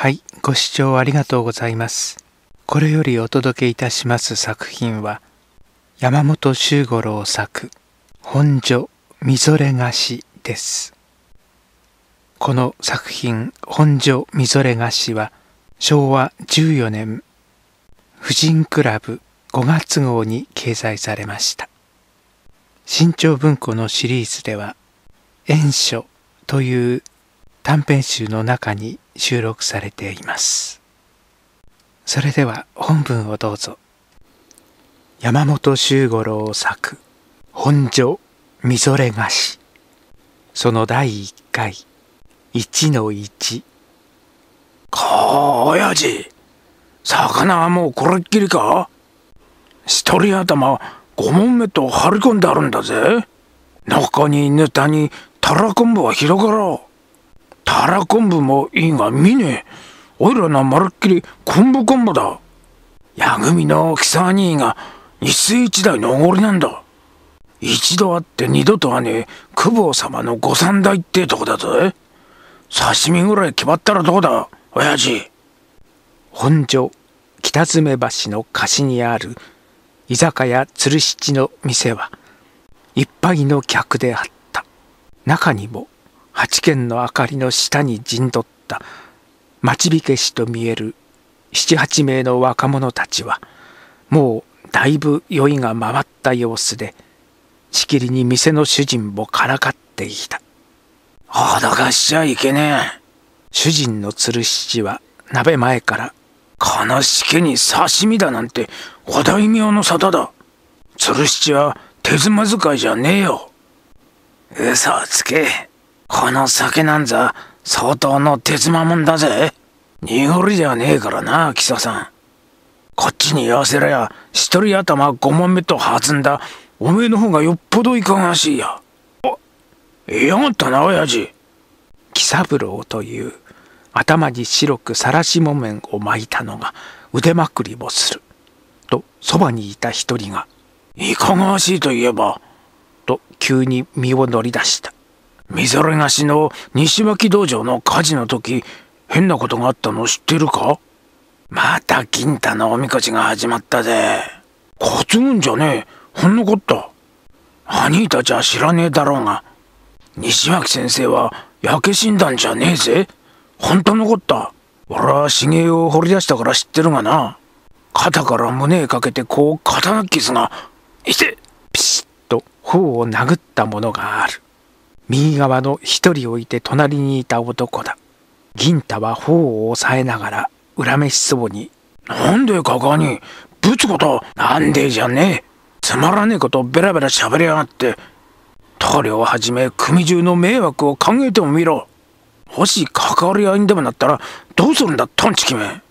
はい、ご視聴ありがとうございます。これよりお届けいたします作品は、山本周五郎作、本所みぞれ菓子です。この作品、本所みぞれ菓子は、昭和14年、婦人クラブ5月号に掲載されました。新潮文庫のシリーズでは、演書という短編集の中に収録されています。それでは本文をどうぞ。山本周五郎作本所みぞれ菓子その第1回1の1かあ、親父。魚はもうこれっきりか？一人頭5問目と張り込んであるんだぜ。中にネタにたら昆布は広がろう。たら昆布もいいが見ねえ。おいらのまるっきり昆布昆布だ。矢組の木沢兄が一世一代のおごりなんだ。一度会って二度とはねえ久保様のご三代ってとこだぜ。刺身ぐらい決まったらどうだ、親父。本所北詰橋の貸しにある居酒屋鶴七の店はいっぱいの客であった中にも八軒の明かりの下に陣取った町火消しと見える七八名の若者たちはもうだいぶ酔いが回った様子でしきりに店の主人もからかっていた裸しちゃいけねえ。主人の鶴七は鍋前から悲しけに刺身だなんてお大名の沙汰だ。鶴七は手妻使いじゃねえよ。嘘をつけ。この酒なんざ相当の手妻もんだぜ。濁りじゃねえからな、木佐さん。こっちに言わせりゃ、一人頭五問目と弾んだ、おめえの方がよっぽどいかがわしいや。お、嫌がったな、親父。喜三郎という頭に白くさらし木綿を巻いたのが腕まくりもする。とそばにいた一人がいかがわしいといえば、と急に身を乗り出した。みぞれ菓子の西脇道場の火事の時、変なことがあったの知ってるか？また銀太のおみこしが始まったぜ。担ぐんじゃねえ。ほんのこった。兄たちは知らねえだろうが、西脇先生は焼け死んだんじゃねえぜ。本当のこった。俺は茂雄を掘り出したから知ってるがな。肩から胸へかけてこう刀傷が、いてピシッと頬を殴ったものがある。右側の一人置いて隣にいた男だ。銀太は頬を押さえながら恨めしそうになんでかかに、ぶつこと、なんでじゃねえ？つまらねえことベラベラ喋りやがって。棟梁をはじめ組中の迷惑を考えてもみろ。もし関わり合いにでもなったらどうするんだ？トンチキめ。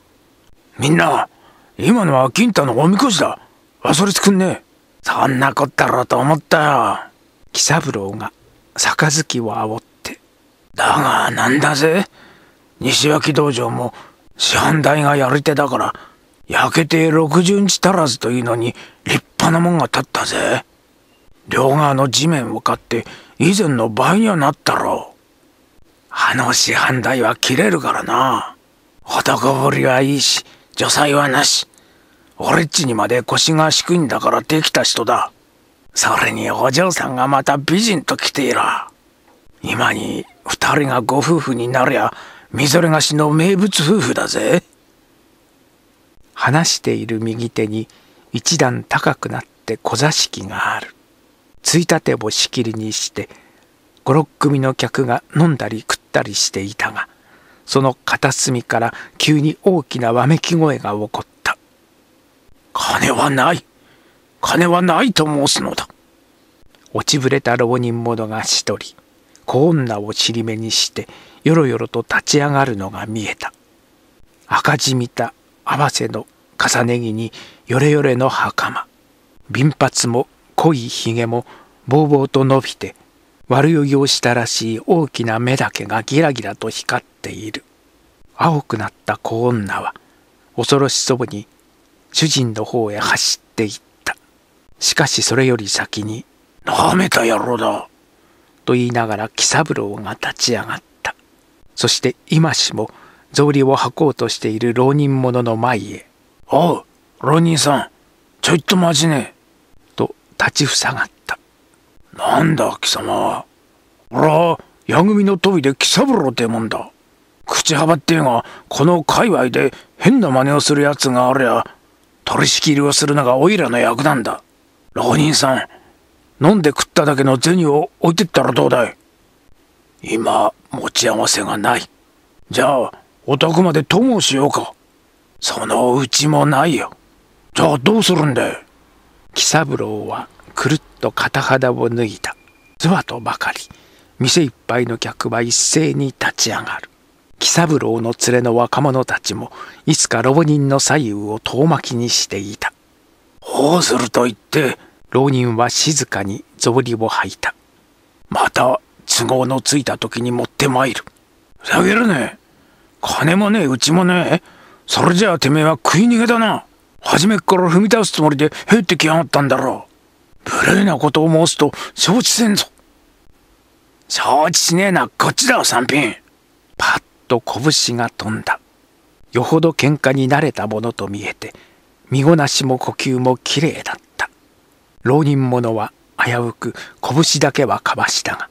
みんな、今のは銀太のおみこしだ。忘れつくんねえ。そんなこったろうと思ったよ。喜三郎が杯を煽ってだがなんだぜ。西脇道場も師範代がやり手だから焼けて60日足らずというのに立派なもんが立ったぜ。両側の地面を買って以前の倍にはなったろう。あの師範代は切れるからな。男ぶりはいいし、女才はなし。俺っちにまで腰が低いんだからできた人だ。それにお嬢さんがまた美人と来ている。今に二人がご夫婦になりゃ、みぞれ菓子の名物夫婦だぜ。話している右手に一段高くなって小座敷がある。ついたてをしきりにして五六組の客が飲んだり食ったりしていたがその片隅から急に大きなわめき声が起こった金はない。金はないと申すのだ。落ちぶれた浪人者が一人小女を尻目にしてよろよろと立ち上がるのが見えた。赤じみた合わせの重ね着によれよれの袴。鬢髪も濃いひげもぼうぼうと伸びて悪酔いをしたらしい大きな目だけがギラギラと光っている。青くなった小女は恐ろしそうに主人の方へ走っていった。しかしそれより先になめた野郎だ。と言いながら喜三郎が立ち上がったそして今しも草履を履こうとしている浪人者の前へ「おう浪人さんちょいと待ちねと立ちふさがったなんだ貴様は俺は矢組の飛びで喜三郎ってもんだ口幅ってえがこの界隈で変な真似をするやつがありゃ取り仕切りをするのがおいらの役なんだ浪人さん飲んで食っただけの銭を置いてったらどうだい？今持ち合わせがない。じゃあお宅まで友をしようか。そのうちもないよ。じゃあどうするんだい？喜三郎はくるっと片肌を脱いだズワとばかり。店いっぱいの客は一斉に立ち上がる。喜三郎の連れの若者たちもいつか浪人の左右を遠巻きにしていた。どうすると言って浪人は静かに草履を履いた。また都合のついた時に持ってまいる。ふざけるね。金もねえうちもねえ。それじゃあてめえは食い逃げだな。初めっから踏み倒すつもりで入ってきやがったんだろう。無礼なことを申すと承知せんぞ。承知しねえなこっちだ三品。パッと拳が飛んだ。よほど喧嘩に慣れたものと見えて身ごなしも呼吸もきれいだった。浪人者は危うく拳だけはかわしたが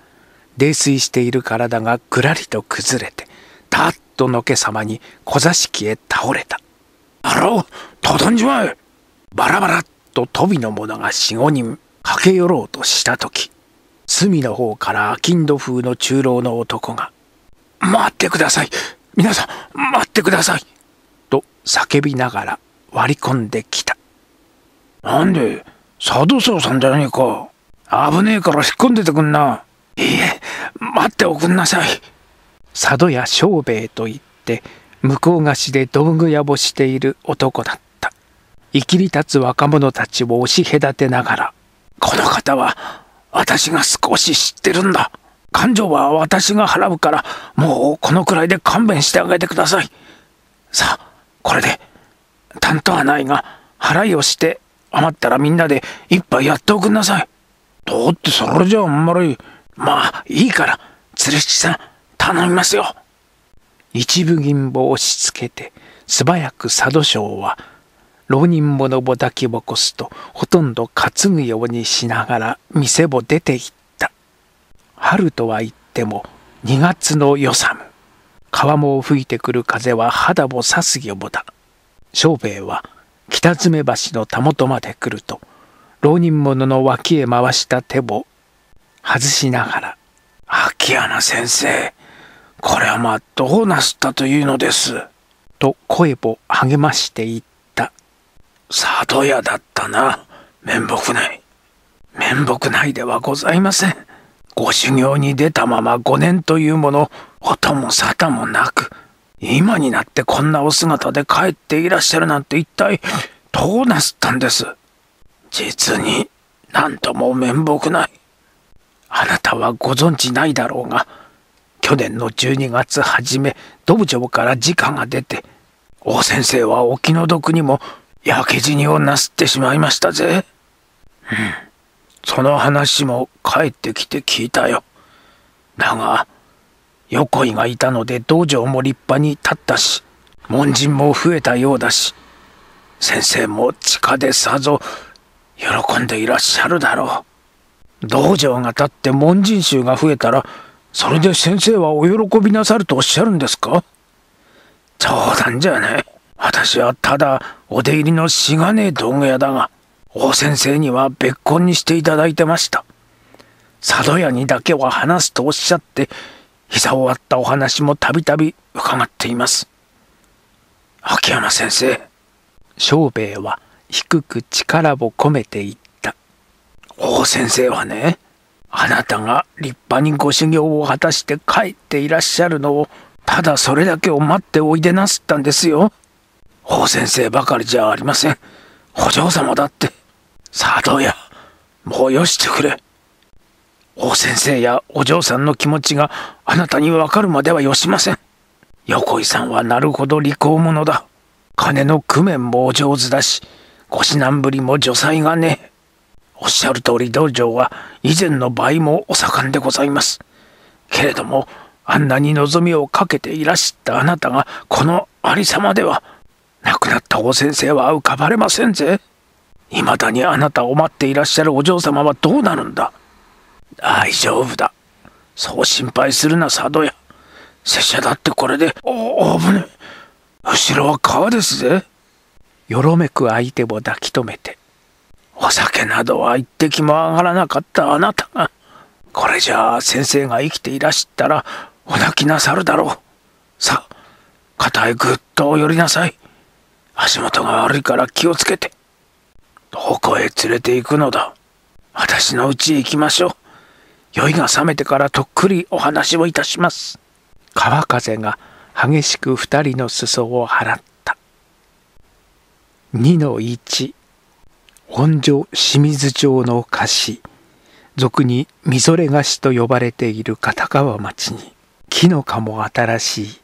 泥酔している体がぐらりと崩れてたっとのけさまに小座敷へ倒れた。あろう畳んじまえバラバラっと飛びの者が四五人駆け寄ろうとした時隅の方から商人風の中老の男が「待ってください皆さん待ってください」と叫びながら割り込んできた。なんで佐渡荘さんじゃねえか。危ねえから引っ込んでてくんな。いいえ待っておくんなさい。佐渡屋庄兵衛と言って向こう貸しで道具屋をしている男だった。生きり立つ若者たちを押し隔てながらこの方は私が少し知ってるんだ。勘定は私が払うからもうこのくらいで勘弁してあげてください。さあこれで担当はないが払いをして余ったらみんなで一杯やっておくんなさい。だってそれじゃあんまりまあいいから鶴七さん頼みますよ。一部銀棒をし付けて素早く佐渡省は浪人者を抱き起こすとほとんど担ぐようにしながら店を出て行った。春とは言っても2月の夜寒。川面を吹いてくる風は肌を刺すようだ。庄兵衛は北詰橋のたもとまで来ると浪人者の脇へ回した手を外しながら「秋山先生これはまあどうなすったというのです」と声を励ましていった「佐渡屋だったな面目ない。面目ないではございません。ご修行に出たまま5年というもの音も沙汰もなく今になってこんなお姿で帰っていらっしゃるなんて一体どうなすったんです？実に何とも面目ないあなたはご存知ないだろうが去年の12月初め道場から直が出て王先生はお気の毒にも焼け死にをなすってしまいましたぜ。うん、その話も帰ってきて聞いたよ。だが横井がいたので道場も立派に立ったし門人も増えたようだし先生も地下でさぞ喜んでいらっしゃるだろう。道場が立って門人衆が増えたらそれで先生はお喜びなさるとおっしゃるんですか？冗談じゃねえ。私はただお出入りのしがねえ道具屋だが王先生には別婚にしていただいてました。佐渡屋にだけは話すとおっしゃって膝を割ったお話もたびたび伺っています。秋山先生庄兵衛は低く力を込めて言った。王先生はねあなたが立派にご修行を果たして帰っていらっしゃるのをただそれだけを待っておいでなすったんですよ。王先生ばかりじゃありません。お嬢様だってさあどうやもうよしてくれ。王先生やお嬢さんの気持ちがあなたにわかるまではよしません。横井さんはなるほど利口者だ。金の工面もお上手だしご指南ぶりも女才がねおっしゃる通り道場は以前の倍もお盛んでございます。けれどもあんなに望みをかけていらしたあなたがこのありさまでは亡くなった王先生は浮かばれませんぜ。いまだにあなたを待っていらっしゃるお嬢様はどうなるんだ。大丈夫だ。そう心配するな、佐渡屋。拙者だってこれで、お、お、危ねえ。後ろは川ですぜ。よろめく相手を抱き留めて、お酒などは一滴も上がらなかったあなたが、これじゃあ先生が生きていらしたらお泣きなさるだろう。さあ、肩へぐっと寄りなさい。足元が悪いから気をつけて。どこへ連れて行くのだ私の家へ行きましょう。酔いが覚めてからとっくりお話をいたします。川風が激しく二人の裾を払った。2の1本所清水町の菓子。俗にみぞれ菓子と呼ばれている片川町に。木の葉も新しい。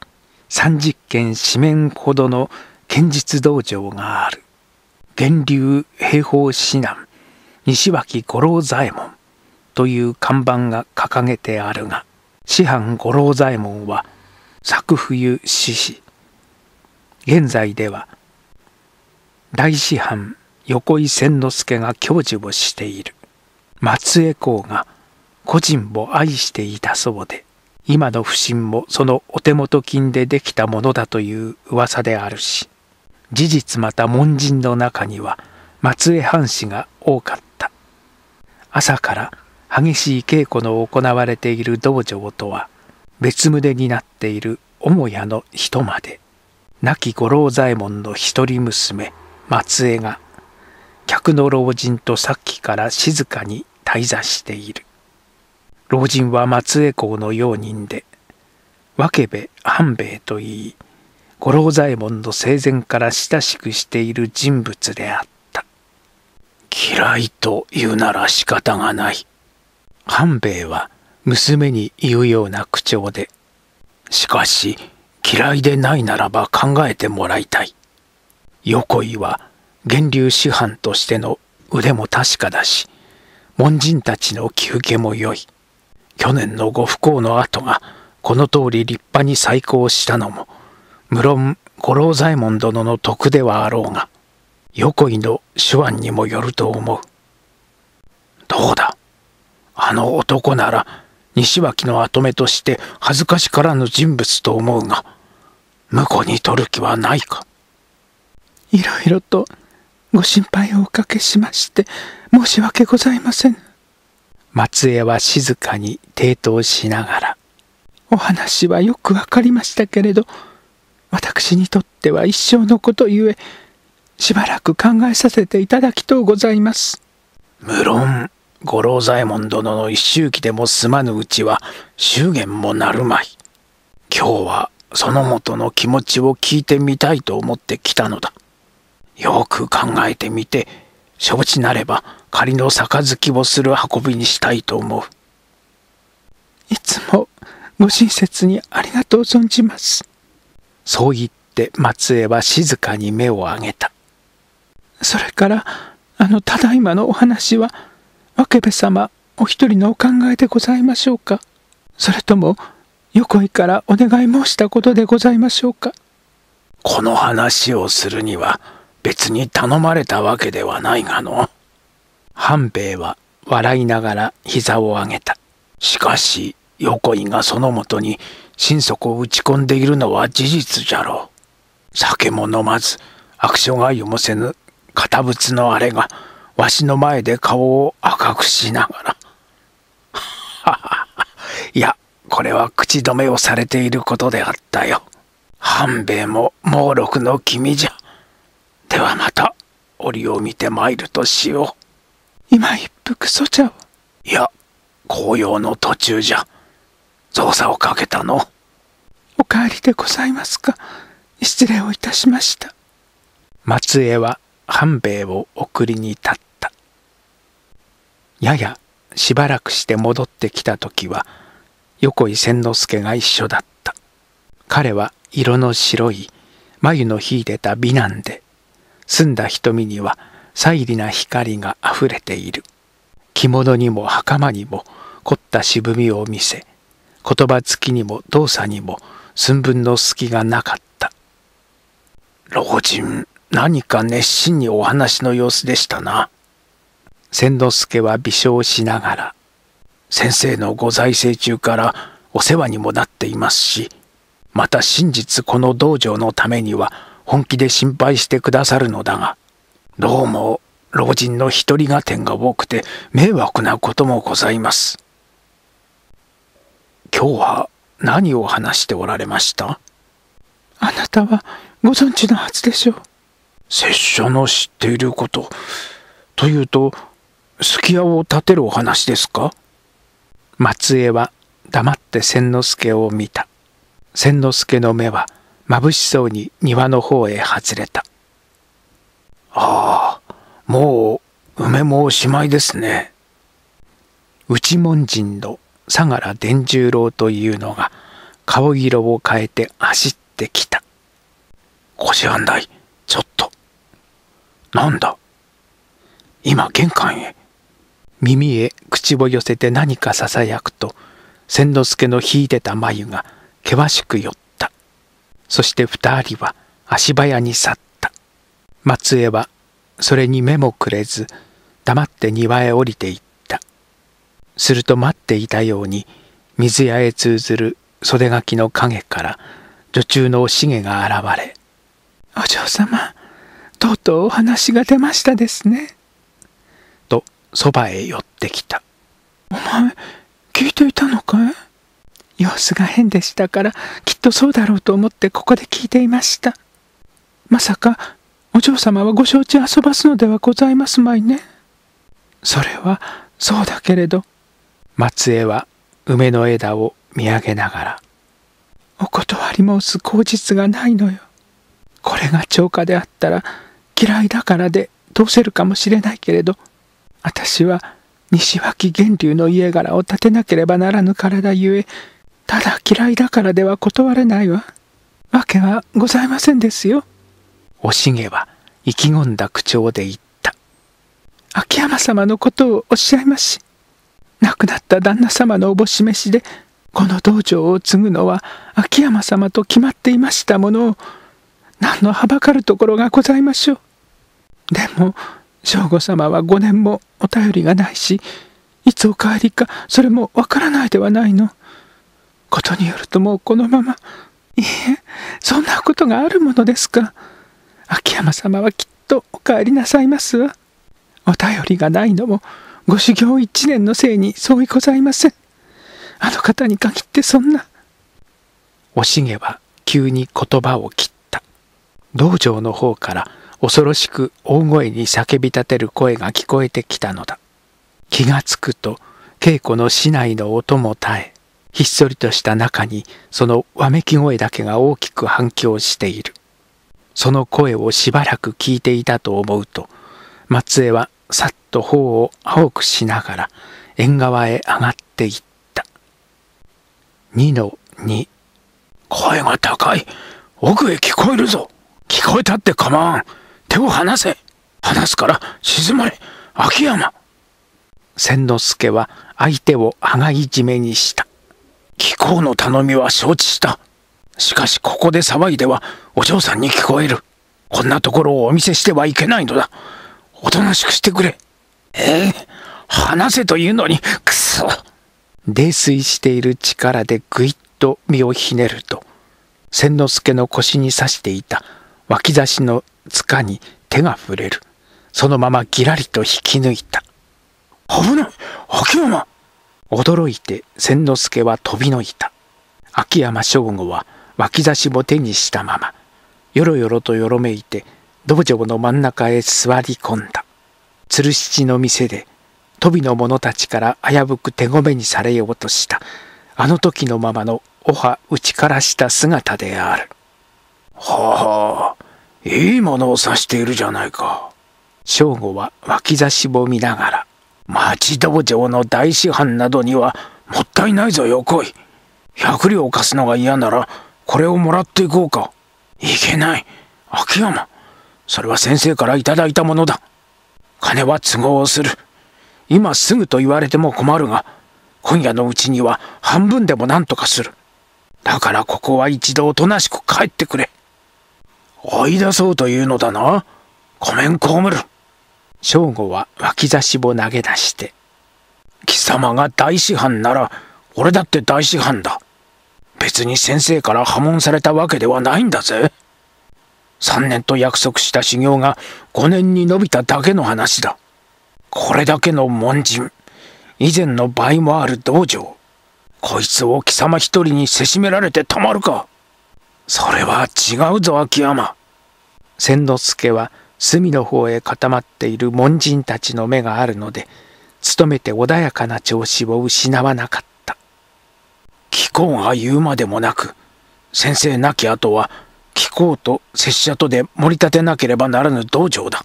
30軒四面ほどの剣術道場がある。源流平方指南。西脇五郎左衛門。という看板が掲げてあるが師範五郎左衛門は作冬死し現在では大師範横井千之助が教授をしている。松江公が個人を愛していたそうで今の不審もそのお手元金でできたものだという噂であるし事実また門人の中には松江藩士が多かった。朝から激しい稽古の行われている道場とは別棟になっている母屋の人まで亡き五郎左衛門の一人娘松江が客の老人とさっきから静かに滞座している。老人は松江公の用人で分部半兵衛といい五郎左衛門の生前から親しくしている人物であった。嫌いと言うなら仕方がない。半兵衛は娘に言うような口調でしかし嫌いでないならば考えてもらいたい。横井は源流師範としての腕も確かだし門人たちの休憩も良い。去年のご不幸の後がこの通り立派に再興したのも無論五郎左衛門殿の徳ではあろうが横井の手腕にもよると思う。どうだ？あの男なら西脇の跡目として恥ずかしからぬ人物と思うが婿に取る気はないか。いろいろとご心配をおかけしまして申し訳ございません。松江は静かに抵当しながらお話はよくわかりましたけれど私にとっては一生のことゆえしばらく考えさせていただきとうございます。無論五郎左衛門殿の一周忌でも済まぬうちは祝言もなるまい。今日はその元の気持ちを聞いてみたいと思って来たのだ。よく考えてみて承知なれば仮の杯をする運びにしたいと思う。いつもご親切にありがとう存じます。そう言って松江は静かに目を上げた。それから、あのただいまのお話は、分部様お一人のお考えでございましょうかそれとも、横井からお願い申したことでございましょうかこの話をするには、別に頼まれたわけではないがの。半兵衛は笑いながら膝を上げた。しかし、横井がそのもとに心底を打ち込んでいるのは事実じゃろう。酒も飲まず、悪所が読もせぬ堅物のあれが、わしの前で顔を赤くしながら。いや、これは口止めをされていることであったよ。半兵衛も猛録の君じゃ。ではまた、折を見て参るとしよう。今一服そちゃを。いや、紅葉の途中じゃ。造作をかけたの。お帰りでございますか。失礼をいたしました。松江は半兵衛を送りに立った。ややしばらくして戻ってきた時は、横井千之助が一緒だった。彼は色の白い眉の秀でた美男で、澄んだ瞳には犀利な光があふれている。着物にも袴にも凝った渋みを見せ、言葉つきにも動作にも寸分の隙がなかった老人何か熱心にお話の様子でしたな。千之助は微笑しながら先生のご在政中からお世話にもなっていますしまた真実この道場のためには本気で心配してくださるのだがどうも老人の一人が点が多くて迷惑なこともございます。今日は何を話しておられました？あなたはご存知のはずでしょう。拙者の知っていること。というとすき家を建てるお話ですか？松江は黙って千之助を見た。千之助の目は眩しそうに庭の方へ外れた。ああもう梅もおしまいですね。内門人の相良伝十郎というのが顔色を変えて走ってきた。小事案内ちょっとなんだ？今玄関へ。耳へ口を寄せて何かささやくと千之助の引いてた眉が険しく寄った。そして二人は足早に去った。松江はそれに目もくれず黙って庭へ降りていった。すると待っていたように水屋へ通ずる袖垣の影から女中のおしげが現れ「お嬢様とうとうお話が出ましたですね」とそばへ寄ってきた「お前聞いていたのか？い?」様子が変でしたからきっとそうだろうと思ってここで聞いていました。まさかお嬢様はご承知遊ばすのではございますまいね。それはそうだけれど。松江は梅の枝を見上げながら。お断り申す口実がないのよ。これが超過であったら嫌いだからで通せるかもしれないけれど私は西脇源流の家柄を建てなければならぬ体ゆえただ嫌いだからでは断れないわ。わけはございませんですよ。おしげは意気込んだ口調で言った。秋山様のことをおっしゃいまし亡くなった旦那様のおぼし飯でこの道場を継ぐのは秋山様と決まっていましたものを何のはばかるところがございましょうでも正吾様は5年もお便りがないしいつお帰りかそれもわからないではないの。ことによるともうこのままいいえそんなことがあるものですか。秋山様はきっとお帰りなさいますわ。お便りがないのもご修行一年のせいに相違ございません。あの方に限ってそんな。おしげは急に言葉を切った。道場の方から恐ろしく大声に叫び立てる声が聞こえてきたのだ。気がつくと稽古の市内の音も絶えひっそりとした中にそのわめき声だけが大きく反響している。その声をしばらく聞いていたと思うと松江はさっと頬を青くしながら縁側へ上がっていった。2の2声が高い。奥へ聞こえるぞ。聞こえたって構わん。手を離せ。離すから静まれ。秋山。千之助は相手を羽交い締めにした。貴公の頼みは承知した。しかしここで騒いではお嬢さんに聞こえる。こんなところをお見せしてはいけないのだ。おとなしくしてくれ。ええ話せというのにくそ。泥酔している力でぐいっと身をひねると千之助の腰に刺していた。脇差しの塚に手が触れる。そのままぎらりと引き抜いた。危ない。秋山驚いて千之助は飛びのいた。秋山正吾は脇差しも手にしたまま。よろよろとよろめいて道場の真ん中へ座り込んだ。鶴七の店で飛びの者たちから危うく手ごめにされようとした。あの時のままのおは打ちからした姿であるはあいいものを指しているじゃないか。正吾は脇差しを見ながら町道場の大師範などにはもったいないぞ横井百両貸すのが嫌ならこれをもらっていこうか。いけない。秋山それは先生からいただいたものだ。金は都合をする。今すぐと言われても困るが今夜のうちには半分でも何とかする。だからここは一度おとなしく帰ってくれ。追い出そうというのだな。ごめん被る。正吾は脇差しを投げ出して。貴様が大師範なら、俺だって大師範だ。別に先生から破門されたわけではないんだぜ。3年と約束した修行が5年に伸びただけの話だ。これだけの門人、以前の倍もある道場。こいつを貴様一人にせしめられてたまるか。それは違うぞ、秋山。千之助は隅の方へ固まっている門人たちの目があるので、努めて穏やかな調子を失わなかった。貴公が言うまでもなく、先生亡き後は、貴公と拙者とで盛り立てなければならぬ道場だ。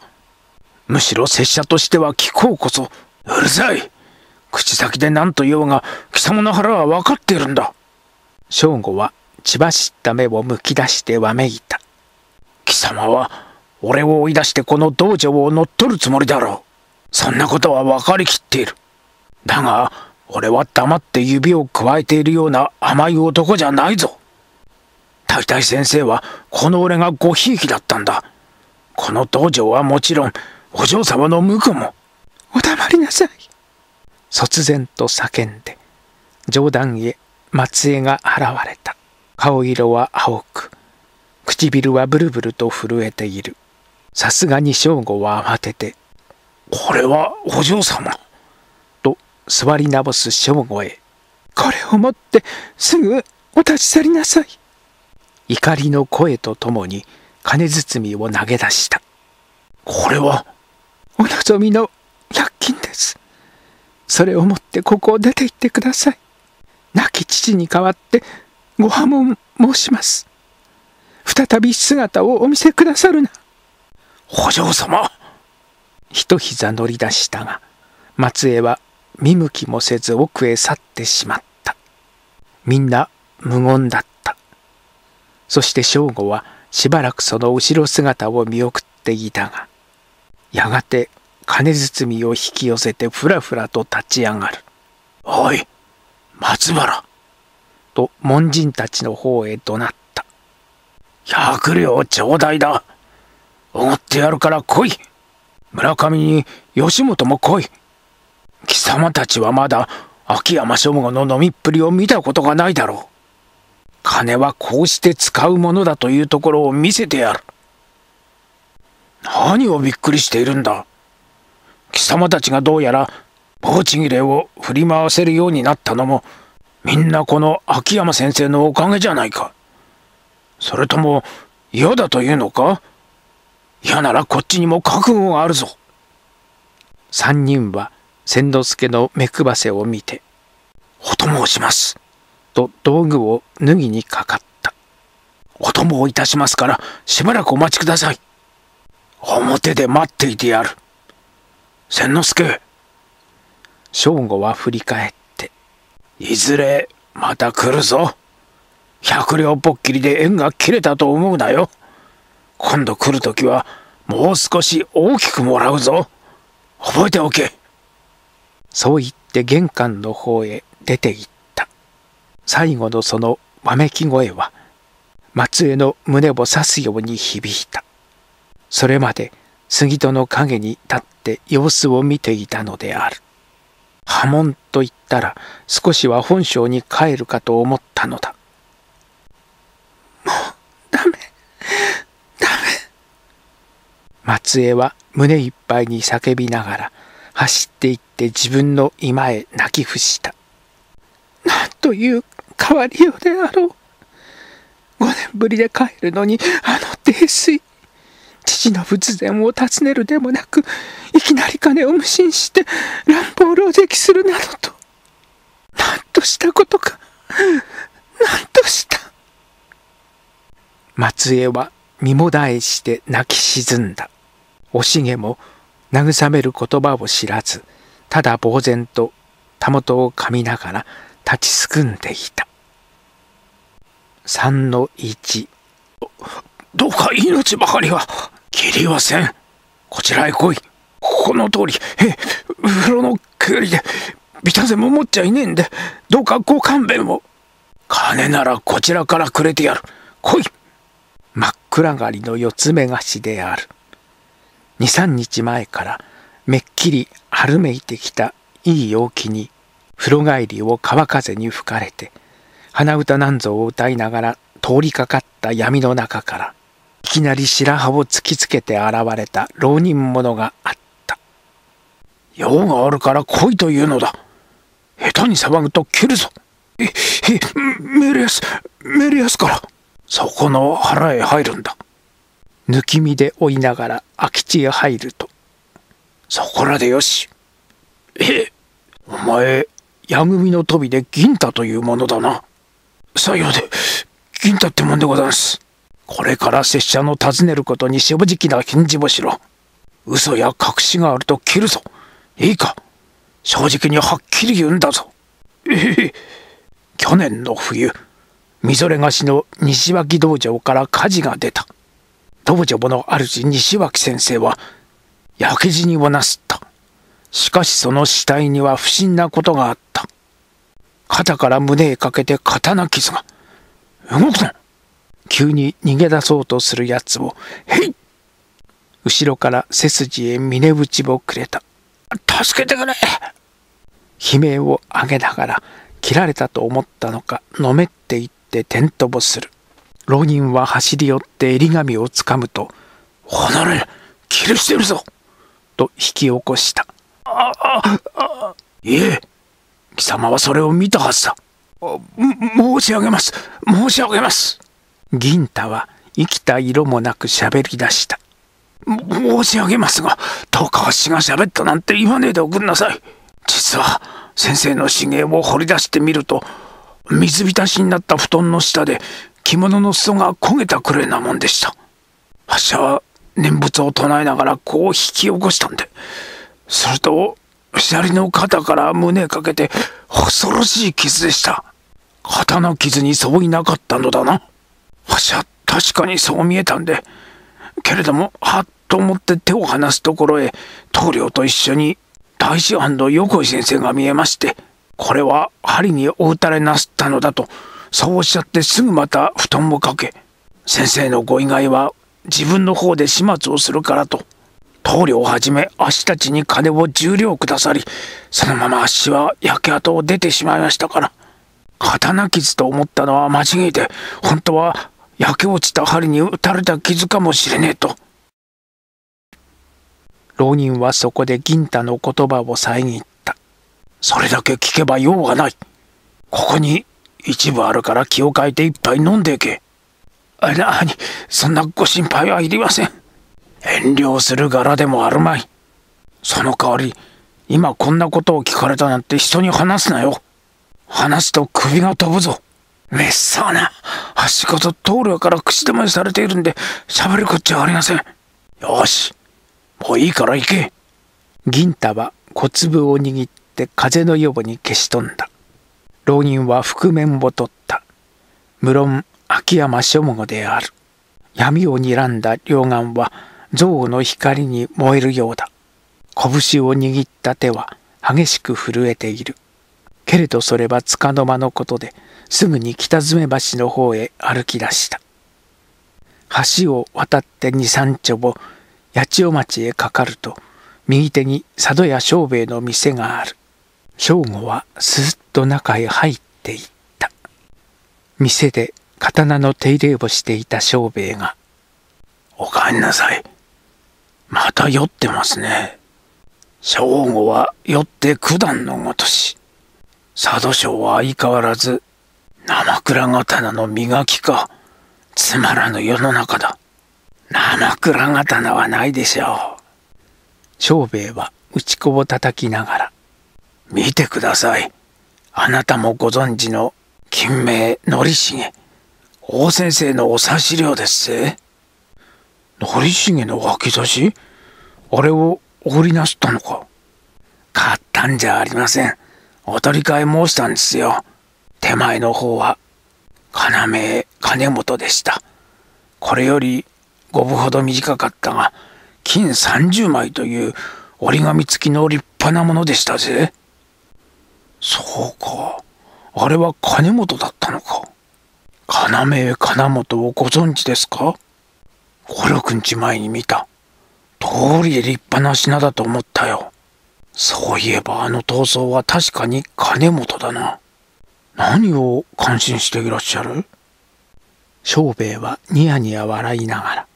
むしろ拙者としては貴公こそ、うるさい口先で何と言おうが、貴様の腹は分かっているんだ。正吾は血走った目をむき出してわめいた。貴様は、俺を追い出してこの道場を乗っ取るつもりだろう。そんなことは分かりきっている。だが、俺は黙って指をくわえているような甘い男じゃないぞ。大体先生は、この俺がごひいきだったんだ。この道場はもちろん、お嬢様の婿も。お黙りなさい。突然と叫んで冗談へ松江が現れた顔色は青く唇はブルブルと震えているさすがに正吾は慌てて「これはお嬢様」と座り直す正吾へ「これを持ってすぐお立ち去りなさい」怒りの声とともに金包みを投げ出した「これは?」お望みの百均ですそれを持ってここを出て行ってください。亡き父に代わってご破門申します。再び姿をお見せくださるな。お嬢様一膝乗り出したが、松江は見向きもせず奥へ去ってしまった。みんな無言だった。そして正吾はしばらくその後ろ姿を見送っていたが、やがて金包みを引き寄せてふらふらと立ち上がる。おい、松原。と門人たちの方へ怒鳴った。百両ちょうだいだ。おごってやるから来い。村上に吉本も来い。貴様たちはまだ秋山将軍の飲みっぷりを見たことがないだろう。金はこうして使うものだというところを見せてやる。何をびっくりしているんだ。貴様たちがどうやら棒ちぎれを振り回せるようになったのもみんなこの秋山先生のおかげじゃないか。それとも嫌だというのか？嫌ならこっちにも覚悟があるぞ。三人は千之助の目配せを見て「お供をします」と道具を脱ぎにかかった。お供をいたしますからしばらくお待ちください。表で待っていてやる。千之助。正吾は振り返って、いずれまた来るぞ。百両ぽっきりで縁が切れたと思うなよ。今度来るときはもう少し大きくもらうぞ。覚えておけ。そう言って玄関の方へ出て行った。最後のそのわめき声は、松江の胸を刺すように響いた。それまで杉戸の陰に立って様子を見ていたのである。波紋と言ったら少しは本性に帰るかと思ったのだ。もうダメ、ダメ。松江は胸いっぱいに叫びながら走って行って自分の居間へ泣き伏した。なんという変わりようであろう。5年ぶりで帰るのにあの泥酔。父の仏前を訪ねるでもなく、いきなり金を無心して乱暴狼藉するなどと。なんとしたことか。なんとした。松江は身もだえして泣き沈んだ。おしげも慰める言葉を知らず、ただ呆然とたもとを噛みながら立ちすくんでいた。三の一。どうか命ばかりは切りはせん。こちらへ来い。この通り、え、風呂のくりで、ビタゼも持っちゃいねえんで、どうかご勘弁を。金ならこちらからくれてやる。来い真っ暗がりの四つ目菓子である。二三日前からめっきり春めいてきたいい陽気に風呂帰りを川風に吹かれて鼻歌なんぞを歌いながら通りかかった闇の中からきなり白羽を突きつけて現れた浪人者があった。用があるから来いというのだ。下手に騒ぐと切るぞ。え、え、メリアス、メリアスから、そこの腹へ入るんだ。抜き身で追いながら空き地へ入ると、そこらでよし。え、お前、矢組の飛びで銀太というものだな。さようで、銀太ってもんでござんす。これから拙者の尋ねることに正直な返事をしろ。嘘や隠しがあると切るぞ。いいか正直にはっきり言うんだぞ。ええ、去年の冬、みぞれ菓子の西脇道場から火事が出た。道場の主西脇先生は焼け死にをなすった。しかしその死体には不審なことがあった。肩から胸へかけて刀傷が。動くな急に逃げ出そうとするやつを、へい後ろから背筋へ峰打ちをくれた。助けてくれ悲鳴を上げながら、切られたと思ったのか、のめっていって転倒をする。浪人は走り寄って襟髪をつかむと、離れ切るしてるぞと引き起こした。あ、あ、あ、いえ、貴様はそれを見たはずだ。申し上げます。申し上げます。銀太は生きた色もなく喋り出した。申し上げますが、どうかわしが喋ったなんて言わねえでおくんなさい。実は、先生の資源を掘り出してみると、水浸しになった布団の下で着物の裾が焦げたくらいなもんでした。わしは念仏を唱えながらこう引き起こしたんで、すると、左の肩から胸かけて恐ろしい傷でした。刀傷に相違なかったのだな。わしは確かにそう見えたんで、けれども、はっと思って手を離すところへ、棟梁と一緒に大師藩の横井先生が見えまして、これは針にお打たれなすったのだと、そうおっしゃってすぐまた布団をかけ、先生のご意外は自分の方で始末をするからと、棟梁をはじめ足たちに金を十両くださり、そのまま足は焼け跡を出てしまいましたから、刀傷と思ったのは間違いで、本当は焼け落ちた針に打たれた傷かもしれねえと。浪人はそこで銀太の言葉を遮った。それだけ聞けば用がない。ここに一部あるから気を変えて一杯飲んでいけ。あなに、そんなご心配はいりません。遠慮する柄でもあるまい。その代わり、今こんなことを聞かれたなんて人に話すなよ。話すと首が飛ぶぞ。めっそうな。足事棟梁から口止めされているんで、喋るこっちゃありません。よし。もういいから行け。銀太は小粒を握って風のように消し飛んだ。浪人は覆面を取った。無論秋山書物である。闇を睨んだ両眼は象の光に燃えるようだ。拳を握った手は激しく震えている。けれどそれはつかの間のことですぐに北詰橋の方へ歩き出した。橋を渡って二三丁を八千代町へかかると右手に佐渡屋庄兵衛の店がある。正吾はすっと中へ入っていった。店で刀の手入れをしていた庄兵衛が「おかえりなさい。また酔ってますね。正吾は酔って九段のごとし。佐渡省は相変わらず生倉刀の磨きか。つまらぬ世の中だ。生倉刀はないでしょう。長兵衛は打ち子を叩きながら。見てください。あなたもご存知の金名のりしげ。大先生のお差し料ですぜ。のりしげの脇差し？あれをお売りなすったのか買ったんじゃありません。お取り替え申したんですよ。手前の方は、要金本でした。これより五分ほど短かったが、金30枚という折り紙付きの立派なものでしたぜ。そうか。あれは金本だったのか。要金本をご存知ですか？五六日前に見た。通りで立派な品だと思ったよ。そういえばあの闘争は確かに金本だな。何を感心していらっしゃる？庄兵衛はニヤニヤ笑いながら。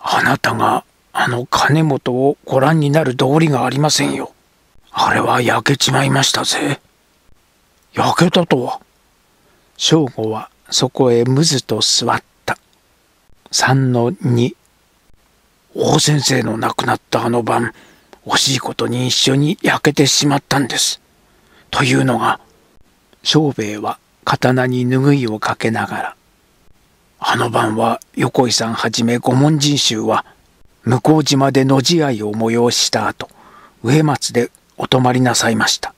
あなたがあの金本をご覧になる道理がありませんよ。あれは焼けちまいましたぜ。焼けたとは？正吾はそこへむずと座った。三の二。王先生の亡くなったあの晩、惜しいことに一緒に焼けてしまったんです。というのが、庄兵衛は刀に拭いをかけながら、あの晩は横井さんはじめ御門人衆は、向島で野試合を催した後、植松でお泊まりなさいました。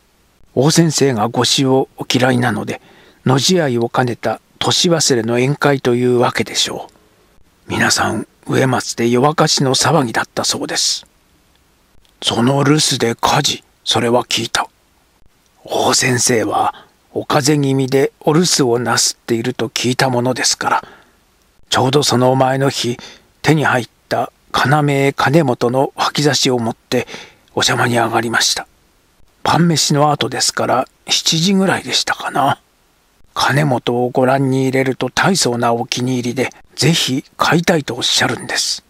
王先生がご死をお嫌いなので、野試合を兼ねた年忘れの宴会というわけでしょう。皆さん、植松で夜明かしの騒ぎだったそうです。その留守で火事、それは聞いた。王先生は、お風邪気味でお留守をなすっていると聞いたものですから、ちょうどその前の日、手に入った要金本の脇差しを持ってお邪魔に上がりました。晩飯の後ですから7時ぐらいでしたかな。金本をご覧に入れると大層なお気に入りで、ぜひ買いたいとおっしゃるんです。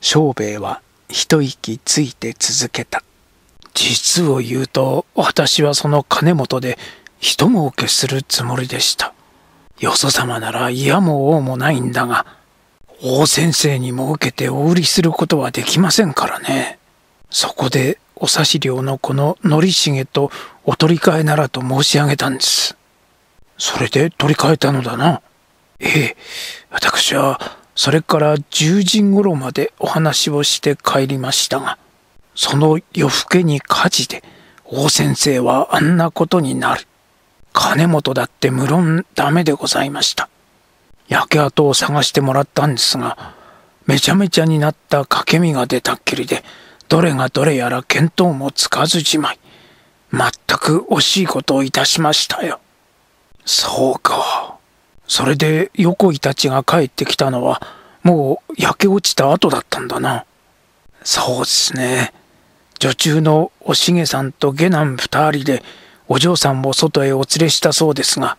庄兵衛は一息ついて続けた。実を言うと、私はその金本で一儲けするつもりでした。よそ様なら嫌も王もないんだが、王先生に儲けてお売りすることはできませんからね。そこでお指料のこの則重とお取り替えならと申し上げたんです。それで取り替えたのだな。ええ、私はそれから10時頃までお話をして帰りましたが、その夜更けに火事で王先生はあんなことになる。金本だって無論ダメでございました。焼け跡を探してもらったんですが、めちゃめちゃになった掛け身が出たっきりで、どれがどれやら見当もつかずじまい。全く惜しいことをいたしましたよ。そうか。それで横井たちが帰ってきたのは、もう焼け落ちた後だったんだな。そうですね。女中のおしげさんと下男二人で、お嬢さんも外へお連れしたそうですが、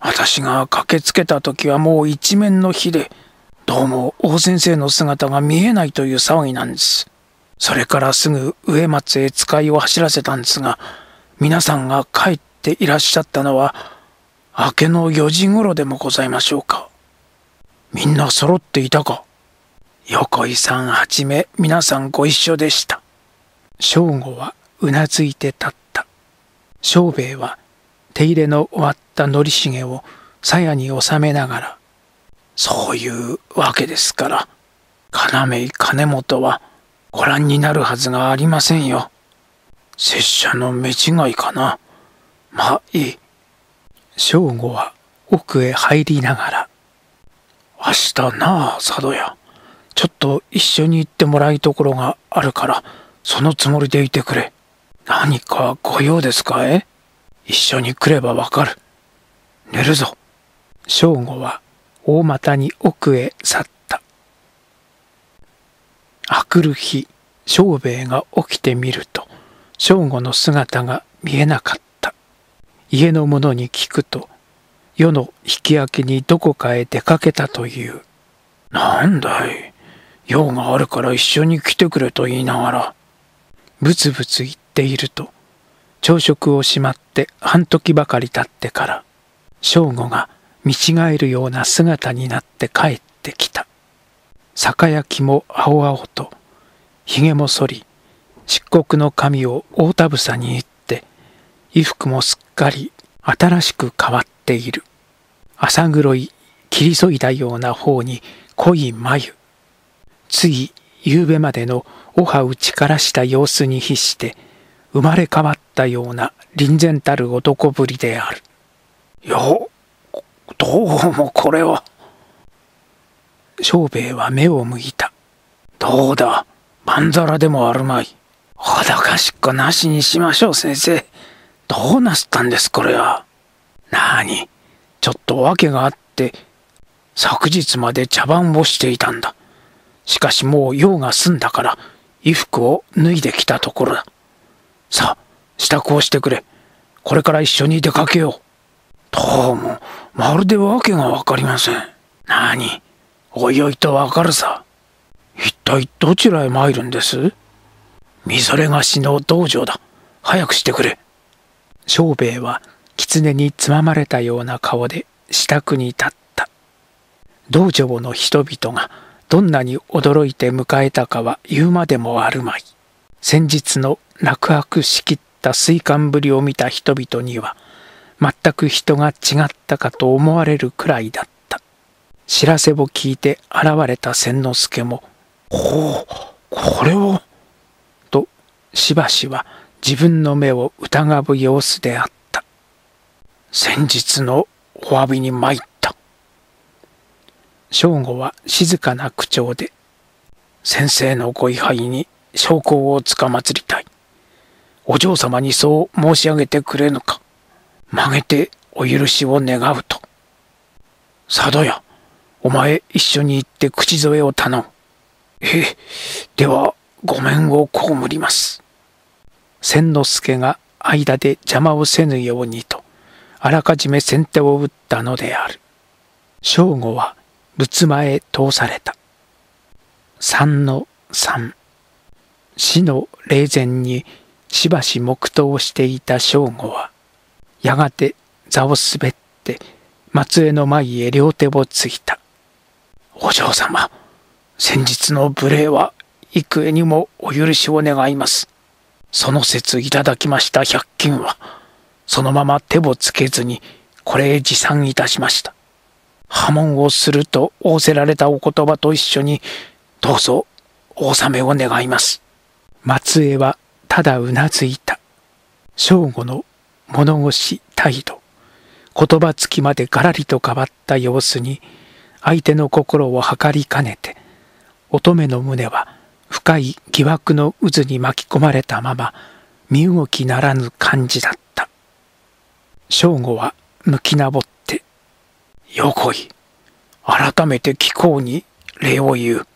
私が駆けつけた時はもう一面の火で、どうも王先生の姿が見えないという騒ぎなんです。それからすぐ上松へ使いを走らせたんですが、皆さんが帰っていらっしゃったのは、明けの4時頃でもございましょうか。みんな揃っていたか。横井さんはじめ皆さんご一緒でした。正吾はうなずいて立った。正兵衛は手入れの終わった則重を鞘に収めながら、そういうわけですから、要金本はご覧になるはずがありませんよ。拙者の目違いかな。まあいい。正吾は奥へ入りながら。明日なあ、佐渡屋。ちょっと一緒に行ってもらいところがあるから、そのつもりでいてくれ。何かご用ですか？え？一緒に来ればわかる。寝るぞ。正吾は大股に奥へ去った。あくる日、庄兵衛が起きてみると、正吾の姿が見えなかった。家の者に聞くと、夜の引き明けにどこかへ出かけたという。なんだい？用があるから一緒に来てくれと言いながら。ブツブツ言ってていると、朝食をしまって半時ばかり経ってから、正吾が見違えるような姿になって帰ってきた。酒焼きも青々と、髭も剃り、漆黒の髪を大田房に言って、衣服もすっかり新しく変わっている。朝黒い切り削いだような方に濃い眉。つい夕べまでのおは打ちからした様子に比して、生まれ変わったような臨然たる男ぶりである。よ、どうもこれは。庄兵衛は目を向いた。どうだ、まんざらでもあるまい。ほどかしっこなしにしましょう、先生。どうなすったんですこれは。なあに、ちょっと訳があって、昨日まで茶番をしていたんだ。しかしもう用が済んだから、衣服を脱いできたところだ。さあ、支度をしてくれ。これから一緒に出かけよう。どうも、まるで訳がわかりません。なに、おいおいとわかるさ。一体どちらへ参るんです？みぞれがしの道場だ。早くしてくれ。庄兵衛は狐につままれたような顔で支度に立った。道場の人々がどんなに驚いて迎えたかは言うまでもあるまい。先日の落白しきった水管ぶりを見た人々には全く人が違ったかと思われるくらいだった。知らせを聞いて現れた千之助も「ほうこれを」としばしば自分の目を疑う様子であった。先日のお詫びに参った。正吾は静かな口調で、先生のご位牌に証拠をつかまつりたい。お嬢様にそう申し上げてくれぬか。曲げてお許しを願うと。佐渡屋、お前一緒に行って口添えを頼む。ええ、ではご面を被ります。千之助が間で邪魔をせぬようにと、あらかじめ先手を打ったのである。正吾は仏間へ通された。三の三。死の霊前にしばし黙祷していた正吾は、やがて座を滑って松江の前へ両手をついた。お嬢様、先日の無礼は幾重にもお許しを願います。その説いただきました百均は、そのまま手をつけずにこれへ持参いたしました。破門をすると仰せられたお言葉と一緒に、どうぞお納めを願います。松江はただうなずいた。正午の物腰態度、言葉つきまでがらりと変わった様子に、相手の心を測りかねて、乙女の胸は深い疑惑の渦に巻き込まれたまま身動きならぬ感じだった。正吾は向きなぼって「よこい改めて貴公に礼を言う」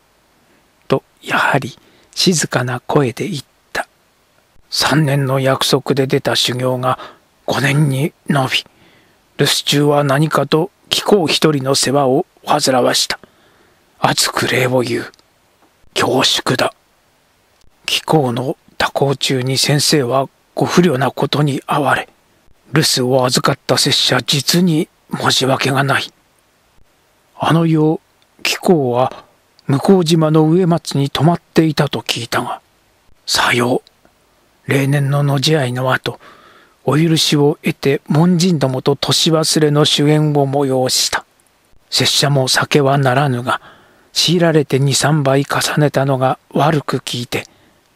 とやはり静かな声で言った三年の約束で出た修行が五年に伸び留守中は何かと貴公一人の世話を煩わした熱く礼を言う恐縮だ。気候の多幸中に先生はご不慮なことに遭われ、留守を預かった拙者実に申し訳がない。あの夜、気候は向島の上松に泊まっていたと聞いたが、さよう、例年の野試合の後、お許しを得て門人どもと年忘れの主演を催した。拙者も酒はならぬが、強いられて二三倍重ねたのが悪く聞いて、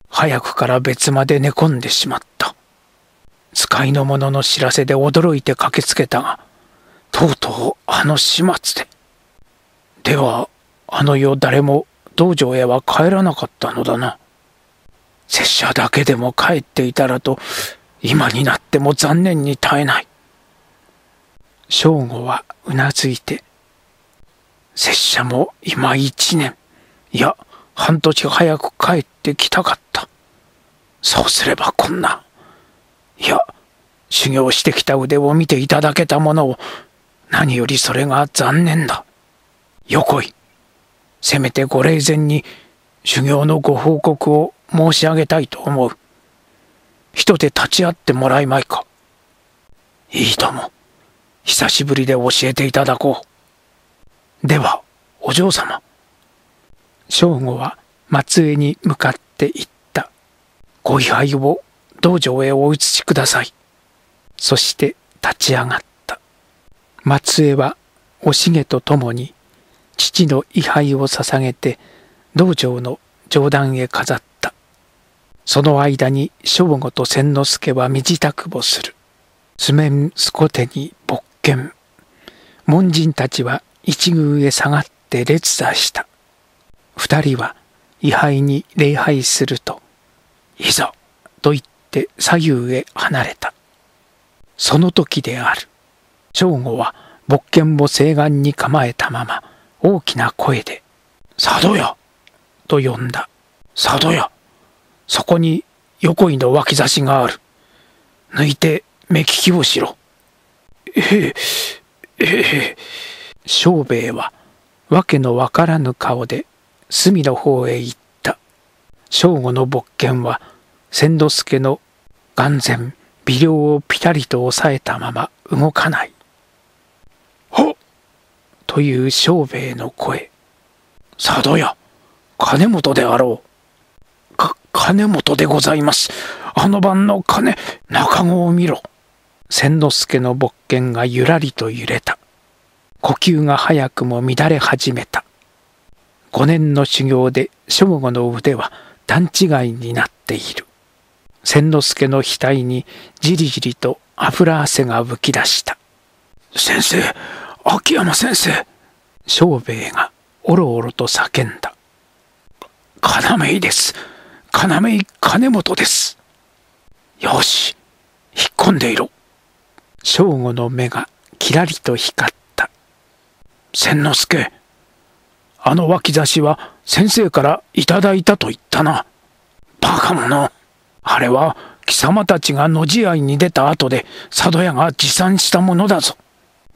早くから別まで寝込んでしまった。使いの者の知らせで驚いて駆けつけたが、とうとうあの始末で。では、あの夜誰も道場へは帰らなかったのだな。拙者だけでも帰っていたらと、今になっても残念に耐えない。正吾はうなずいて、拙者も今一年、いや、半年早く帰ってきたかった。そうすればこんな、いや、修行してきた腕を見ていただけたものを、何よりそれが残念だ。よこい。せめてご霊前に修行のご報告を申し上げたいと思う。人で立ち会ってもらいまいか。いいとも。久しぶりで教えていただこう。では、お嬢様。正吾は松江に向かって言った。ご位牌を道場へお移しください。そして立ち上がった。松江はお重と共に父の位牌を捧げて道場の上段へ飾った。その間に正吾と千之助は身支度をする。図面すこ手に勃剣。門人たちは一宮へ下がって列座した。二人は位牌に礼拝すると、いざと言って左右へ離れた。その時である正吾は勃剣を西岸に構えたまま大きな声で「佐渡屋!」と呼んだ佐渡屋そこに横井の脇差しがある。抜いて目利きをしろ。ええええ庄兵衛はわけのわからぬ顔で隅の方へ行った。正吾の勃剣は千之助の眼前微量をピタリと押さえたまま動かない。はっ！という庄兵衛の声。佐渡屋金本であろう。金本でございます。あの晩の金中子を見ろ。千之助の勃剣がゆらりと揺れた。呼吸が早くも乱れ始めた。五年の修行で正吾の腕は段違いになっている。千之助の額にじりじりと油汗が浮き出した。先生秋山先生。庄兵衛がおろおろと叫んだ。要井です。要井金本ですよし引っ込んでいろ正吾の目がきらりと光った千之助あの脇差しは先生からいただいたと言ったなバカ者あれは貴様たちが野試合に出た後で佐渡屋が持参したものだぞ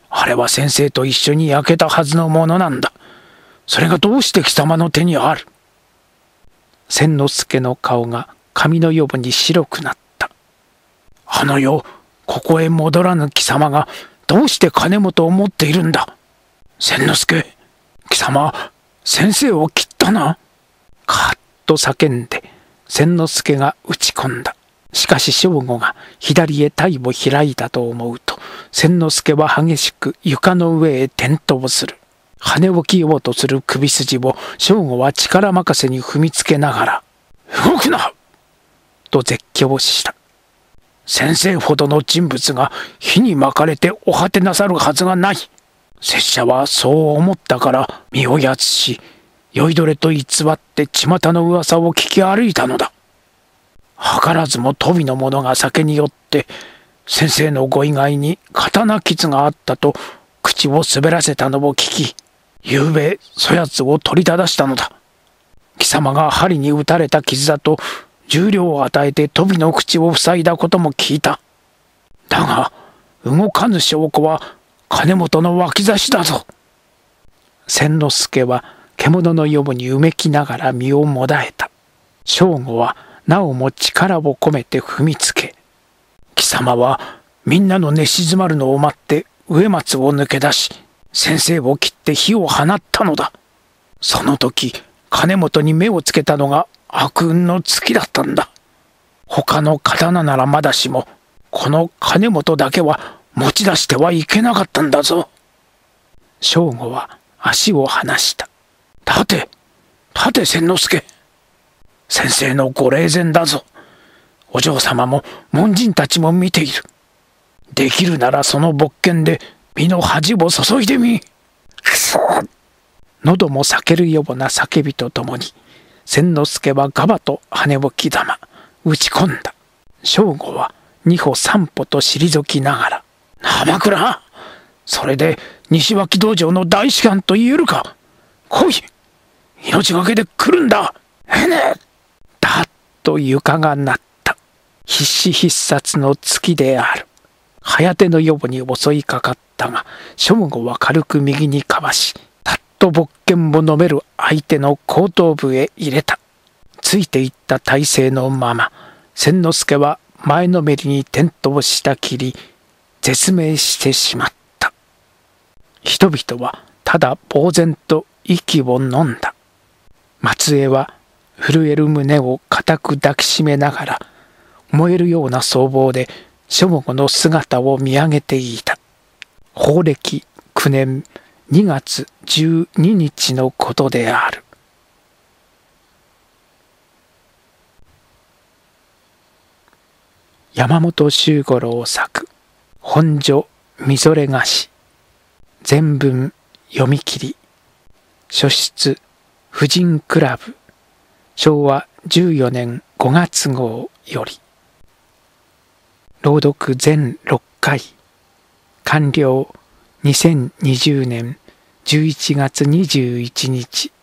あれは先生と一緒に焼けたはずのものなんだそれがどうして貴様の手にある千之助の顔が髪のように白くなった。あの世ここへ戻らぬ貴様がどうして金本を持っているんだ？千之助貴様先生を切ったな？カッと叫んで千之助が打ち込んだ。しかし正吾が左へ体を開いたと思うと千之助は激しく床の上へ転倒する。跳ね起きようとする首筋を正吾は力任せに踏みつけながら「動くな!」と絶叫した。先生ほどの人物が火に巻かれてお果てなさるはずがない。拙者はそう思ったから身をやつし酔いどれと偽って巷の噂を聞き歩いたのだ。図らずも飛びの者が酒によって先生のご意外に刀傷があったと口を滑らせたのを聞き昨べそやつを取り正したのだ。貴様が針に打たれた傷だと重量を与えて飛の口を塞いだことも聞いた。だが動かぬ証拠は金本の脇差しだぞ。千之助は獣のようにうめきながら身をもだえた。正吾はなおも力を込めて踏みつけ。貴様はみんなの寝静まるのを待って植松を抜け出し先生を切って火を放ったのだ。その時金本に目をつけたのが悪運の月だったんだ。他の刀ならまだしもこの金本だけは持ち出してはいけなかったんだぞ。正吾は足を離した。立て立て千之助。先生のご霊前だぞ。お嬢様も門人たちも見ている。できるならその勃剣で身の恥を注いでみ。くそ。喉も裂けるような叫びとともに千之助はガバと羽をき玉打ち込んだ。正吾は二歩三歩と退きながら「鎌倉それで西脇道場の大士官と言えるか。来い。命がけで来るんだ。へねだっと床が鳴った。必死必殺の月である。早手のように襲いかかったが正吾は軽く右にかわしたっと勃剣を飲める相手の後頭部へ入れた。ついていった体勢のまま千之助は前のめりに転倒したきり絶命してしまった。人々はただ呆然と息を飲んだ。松江は震える胸を固く抱きしめながら燃えるような僧帽で正吾の姿を見上げていた。法暦9年2月12日のことである。山本周五郎作本所みぞれ菓子。全文読み切り。書室婦人クラブ。昭和14年5月号より。朗読全6回。完了。2020年11月21日。